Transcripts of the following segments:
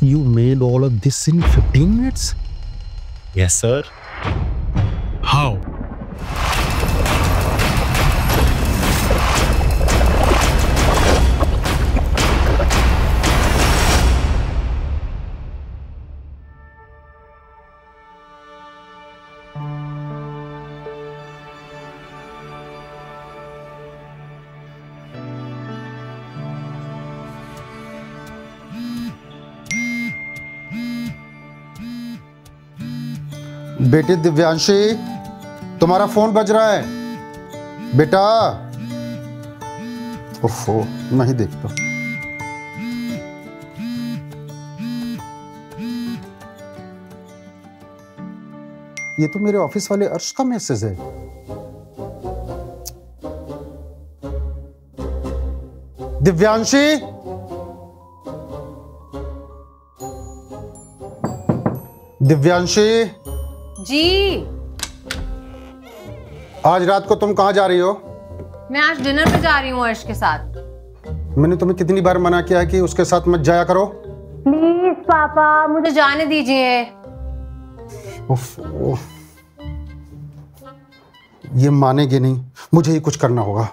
You made all of this in 15 minutes? Yes, sir. बेटी दिव्यांशी, तुम्हारा phone बज रहा है। बेटा। ओफो, नहीं देखता। ये तो मेरे ऑफ़िस वाले अर्श का मैसेज है। दिव्यांशी। दिव्यांशी। जी। आज रात को तुम कहाँ जा रही हो? मैं आज डिनर पे जा रही हूँ अर्श के साथ। मैंने तुम्हें कितनी बार मना किया है कि उसके साथ मत जाया करो। प्लीज़ पापा मुझे जाने दीजिए। ये मानेगे नहीं मुझे ही कुछ करना होगा।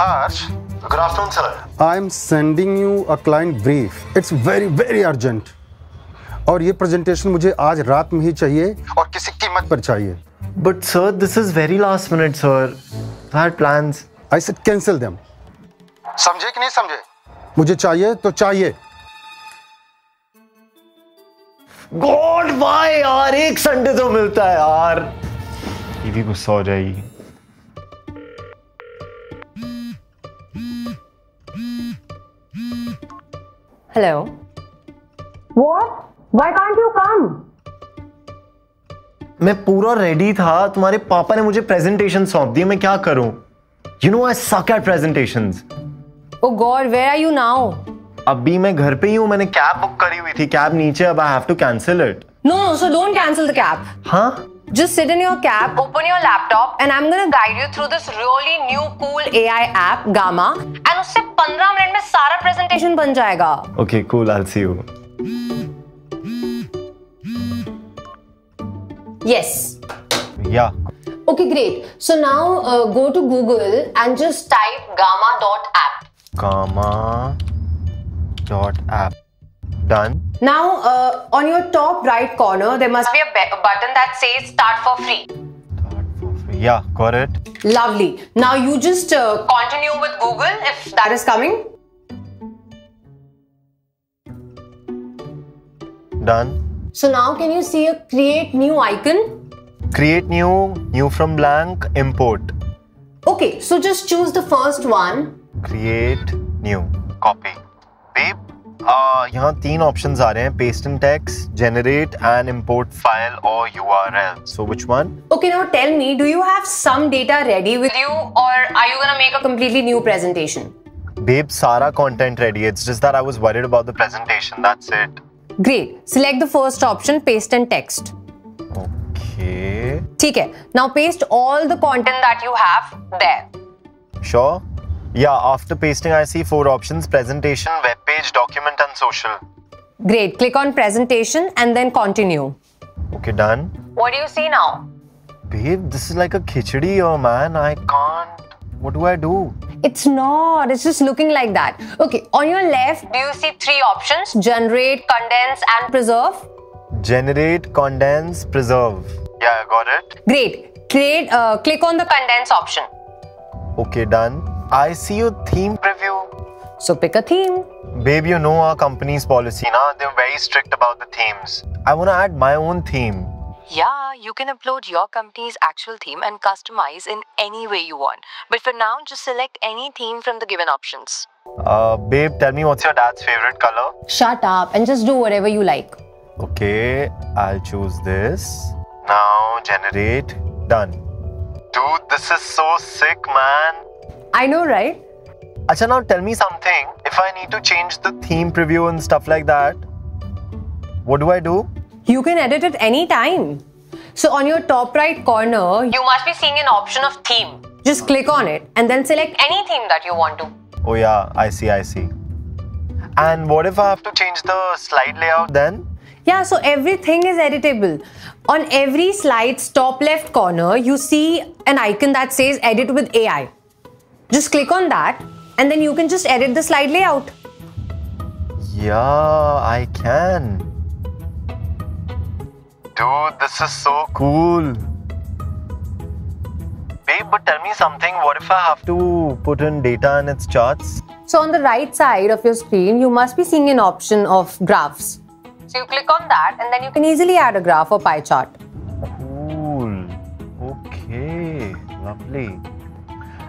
Arsh, good afternoon, sir. I am sending you a client brief it's very very urgent और ये प्रेजेंटेशन मुझे आज रात में ही चाहिए और किसी कीमत पर चाहिए। But sir, this is very last minute, sir. I had plans. I said cancel them समझे कि नहीं समझे? मुझे चाहिए तो चाहिए। God, why यार? एक संडे तो मिलता है यार। ये भी गुस्सा हो जाएगी। Hello What? Why can't you come? मैं पूरा रेडी था तुम्हारे पापा ने मुझे प्रेजेंटेशन सौंप दी मैं क्या करूँ you know I suck at presentations Oh God, where are you now? अभी मैं घर पे ही हूँ मैंने कैब बुक करी हुई थी कैब नीचे अब I have to cancel it No, no, so don't cancel the cab. हाँ Just sit in your cab, open your laptop, and I'm gonna guide you through this really new cool AI app, Gamma. And उससे 15 minute में सारा presentation बन जाएगा. Okay cool I C you Yes. या Okay, great. So now uh, go to Google and just type gamma.app. Comma Done. Now, uh, on your top right corner, there must be a, be- a button that says start for free. Start for free. Yeah, got it. Lovely. Now you just uh, continue with Google if that is coming. Done. So now can you see a create new icon? Create new, new from blank, import. Okay, so just choose the first one. Create new. Copy. Babe, यहाँ तीन options आ रहे हैं paste in text generate and import file or URL so which one Okay, now tell me, do you have some data ready with you or are you gonna make a completely new presentation? babe सारा content ready it's just that I was worried about the presentation that's it Great. Select the first option, paste and text. okay ठीक है. Now paste all the content that you have there. sure yeah after pasting I see four options presentation web page document and social Great. Click on presentation and then continue. okay done What do you see now? babe this is like a khichdi oh man I can't what do I do It's not. It's just looking like that. Okay, on your left, do you see three options? Generate, condense, and preserve. generate condense preserve yeah I got it Great. Create. Uh, click on the condense option. Okay, done. I see your theme preview. So pick a theme. Babe, you know our company's policy, na? They're very strict about the themes. I want to add my own theme. Yeah, you can upload your company's actual theme and customize in any way you want. But for now, just select any theme from the given options. Uh, babe, tell me what's your dad's favorite color? Shut up and just do whatever you like. Okay, I'll choose this. Now, generate. Done. Dude, this is so sick, man. I know, right? Acha, now tell me something. If I need to change the theme preview and stuff like that, what do I do? You can edit it anytime. So on your top right corner, you must be seeing an option of theme. Just click on it and then select any theme that you want to. Oh, yeah, I see, I see. And what if I have to change the slide layout then? Yeah, so everything is editable. On every slide's top left corner, you see an icon that says edit with AI. Just click on that and then you can just edit the slide layout. Yeah, I can. Dude, this is so cool. Babe, but tell me something. What if I have to put in data in its charts? So on the right side of your screen, you must be seeing an option of graphs. So you click on that and then you can easily add a graph or pie chart. Cool. Okay, lovely.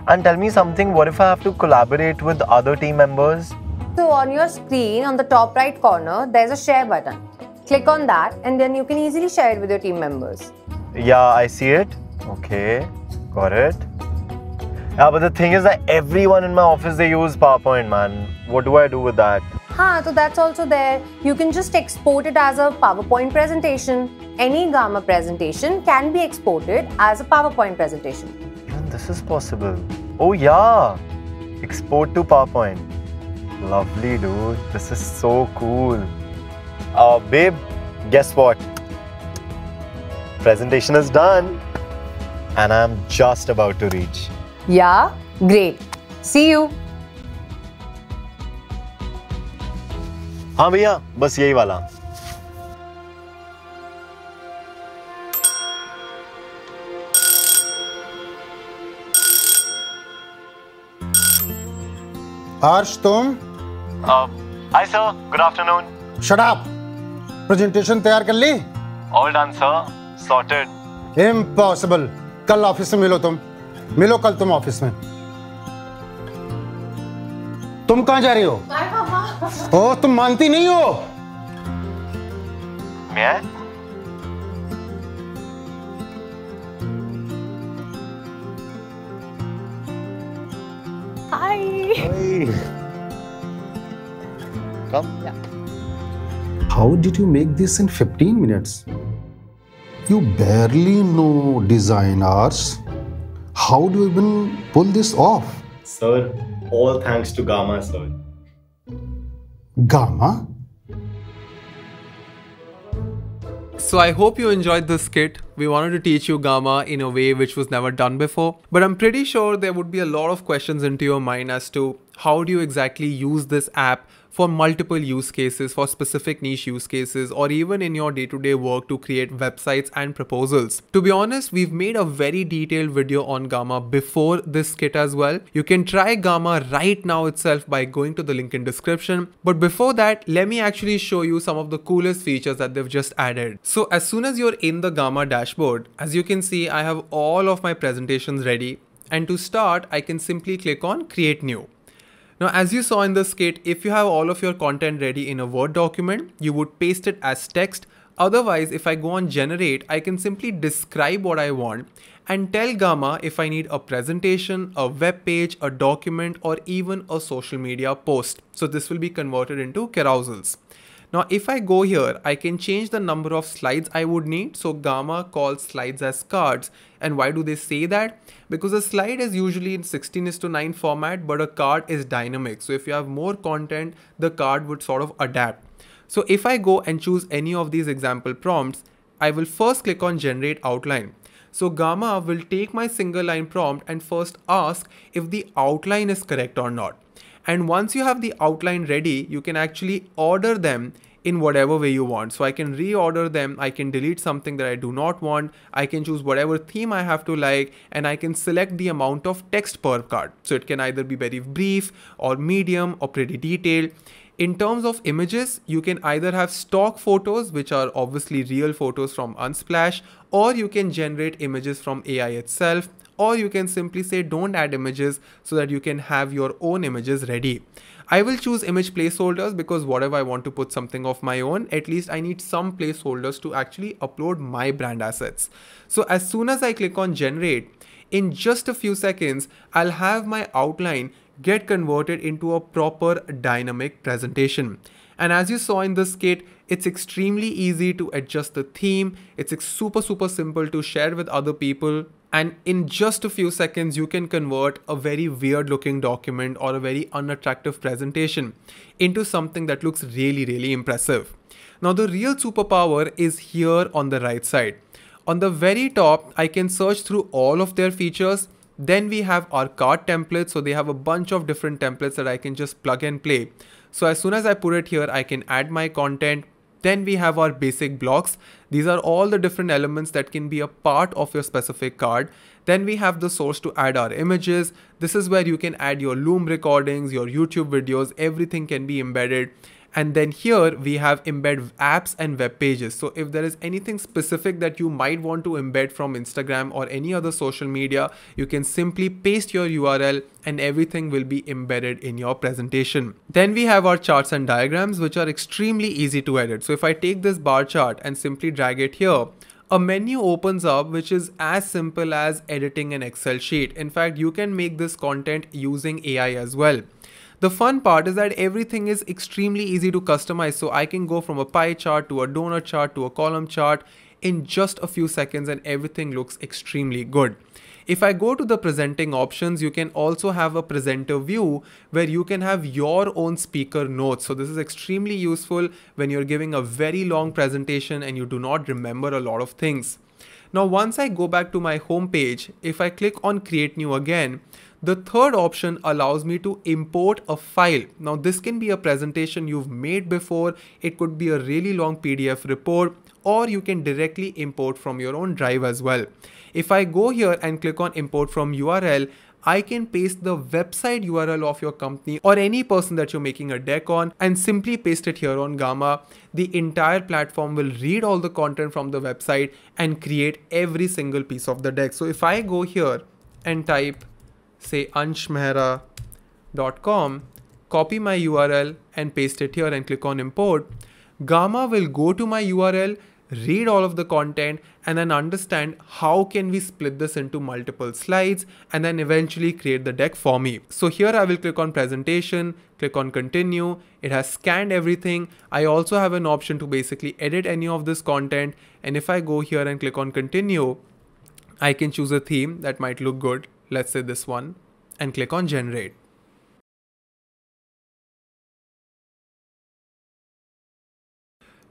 And tell me something. What if I have to collaborate with other team members? So on your screen, on the top right corner, there's a share button. Click on that and then you can easily share it with your team members. Yeah, I see it. Okay, got it. Yeah, but the thing is that everyone in my office they use PowerPoint, man. What do I do with that? Huh, so that's also there. You can just export it as a PowerPoint presentation. Any Gamma presentation can be exported as a PowerPoint presentation. Even this is possible. Oh yeah, export to PowerPoint. Lovely, dude. This is so cool. Uh, babe, guess what? Presentation is done, and I'm just about to reach. Yeah, great. See you. हाँ भैया बस यही वाला आर्श तुम hi sir good afternoon शराब presentation तैयार कर ली? All done sir sorted impossible कल ऑफ़िस में मिलो तुम। मिलो कल तुम ऑफ़िस में। तुम कहाँ जा रही हो? ओ तुम मानती नहीं हो। मैं How did you make this in 15 minutes? You barely know design arts. How do you even pull this off? Sir, all thanks to Gamma, sir. Gamma? So I hope you enjoyed this skit. We wanted to teach you Gamma in a way which was never done before. But I'm pretty sure there would be a lot of questions into your mind as to how do you exactly use this app for multiple use cases, for specific niche use cases, or even in your day-to-day work to create websites and proposals. To be honest, we've made a very detailed video on Gamma before this kit as well. You can try Gamma right now itself by going to the link in description. But before that, let me actually show you some of the coolest features that they've just added. So as soon as you're in the Gamma dashboard, as you can see, I have all of my presentations ready. And to start, I can simply click on create new. Now, as you saw in the skit, if you have all of your content ready in a Word document, you would paste it as text. Otherwise, if I go on generate, I can simply describe what I want and tell Gamma if I need a presentation, a web page, a document, or even a social media post. So this will be converted into carousels. Now, if I go here, I can change the number of slides I would need. So Gamma calls slides as cards. And why do they say that? Because a slide is usually in 16 is to 9 format, but a card is dynamic. So if you have more content, the card would sort of adapt. So if I go and choose any of these example prompts, I will first click on generate outline. So Gamma will take my single line prompt and first ask if the outline is correct or not. And once you have the outline ready, you can actually order them in whatever way you want. So I can reorder them, I can delete something that I do not want, I can choose whatever theme I have to like, and I can select the amount of text per card. So it can either be very brief or medium or pretty detailed. In terms of images, you can either have stock photos, which are obviously real photos from Unsplash, or you can generate images from AI itself, or you can simply say don't add images so that you can have your own images ready. I will choose image placeholders because whatever I want to put something of my own, at least I need some placeholders to actually upload my brand assets. So as soon as I click on generate, in just a few seconds, I'll have my outline get converted into a proper dynamic presentation. And as you saw in this kit, it's extremely easy to adjust the theme. It's super, super simple to share with other people. And in just a few seconds, you can convert a very weird looking document or a very unattractive presentation into something that looks really, really impressive. Now, the real superpower is here on the right side. On the very top, I can search through all of their features then we have our card templates. So they have a bunch of different templates that I can just plug and play. So as soon as I put it here, I can add my content. Then we have our basic blocks. These are all the different elements that can be a part of your specific card. Then we have the source to add our images. This is where you can add your Loom recordings, your YouTube videos, everything can be embedded. And then here we have embed apps and web pages. So if there is anything specific that you might want to embed from Instagram or any other social media, you can simply paste your URL and everything will be embedded in your presentation. Then we have our charts and diagrams, which are extremely easy to edit. So if I take this bar chart and simply drag it here, a menu opens up which is as simple as editing an Excel sheet. In fact, you can make this content using AI as well. The fun part is that everything is extremely easy to customize. So I can go from a pie chart to a donut chart to a column chart in just a few seconds and everything looks extremely good. If I go to the presenting options, you can also have a presenter view where you can have your own speaker notes. So this is extremely useful when you're giving a very long presentation and you do not remember a lot of things. Now, once I go back to my home page, if I click on create new again, the third option allows me to import a file. Now this can be a presentation you've made before. It could be a really long PDF report or you can directly import from your own drive as well. If I go here and click on import from URL, I can paste the website URL of your company or any person that you're making a deck on and simply paste it here on Gamma. The entire platform will read all the content from the website and create every single piece of the deck. So if I go here and type say anshmehra.com, copy my URL and paste it here and click on import, Gamma will go to my URL, read all of the content and then understand how can we split this into multiple slides and then eventually create the deck for me. So here I will click on presentation, click on continue. It has scanned everything. I also have an option to basically edit any of this content. And if I go here and click on continue, I can choose a theme that might look good let's say this one, and click on generate.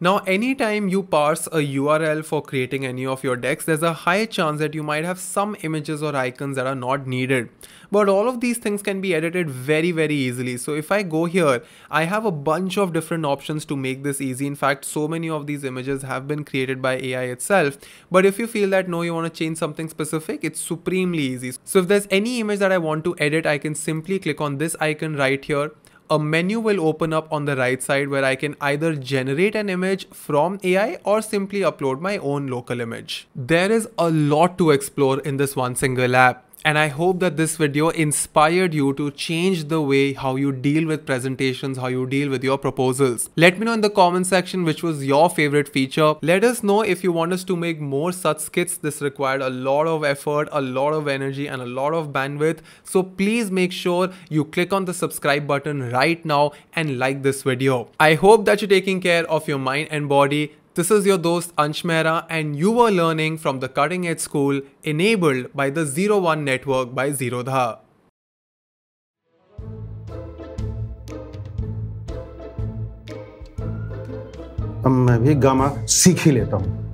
Now, anytime you parse a URL for creating any of your decks, there's a high chance that you might have some images or icons that are not needed. But all of these things can be edited very, very easily. So if I go here, I have a bunch of different options to make this easy. In fact, so many of these images have been created by AI itself. But if you feel that no, you want to change something specific, it's supremely easy. So if there's any image that I want to edit, I can simply click on this icon right here a menu will open up on the right side where I can either generate an image from AI or simply upload my own local image. There is a lot to explore in this one single app and I hope that this video inspired you to change the way how you deal with presentations, how you deal with your proposals. Let me know in the comment section which was your favorite feature. Let us know if you want us to make more such skits. This required a lot of effort, a lot of energy and a lot of bandwidth. So please make sure you click on the subscribe button right now and like this video. I hope that you're taking care of your mind and body. This is your host Ansh Mehra, and you are learning from the cutting edge school enabled by the Zero One network by Zerodha. अब मैं भी gamma सीख ही लेता हूँ